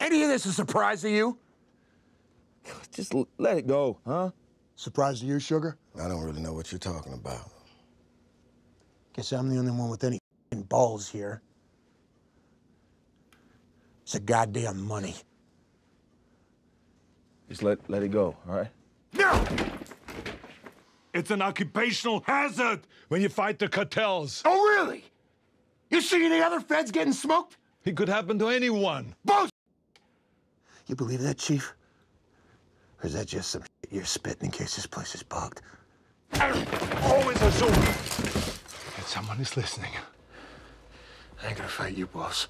Any of this a surprise to you? Just l- let it go, huh? Surprise to you, Sugar? I don't really know what you're talking about. Guess I'm the only one with any f***ing balls here. It's a goddamn money. Just let let it go, all right? No! It's an occupational hazard when you fight the cartels. Oh, really? You see any other feds getting smoked? It could happen to anyone. Bullshit! You believe that, Chief? Or is that just some shit you're spitting in case this place is bugged? Always assume that someone is listening. I ain't gonna fight you, boss.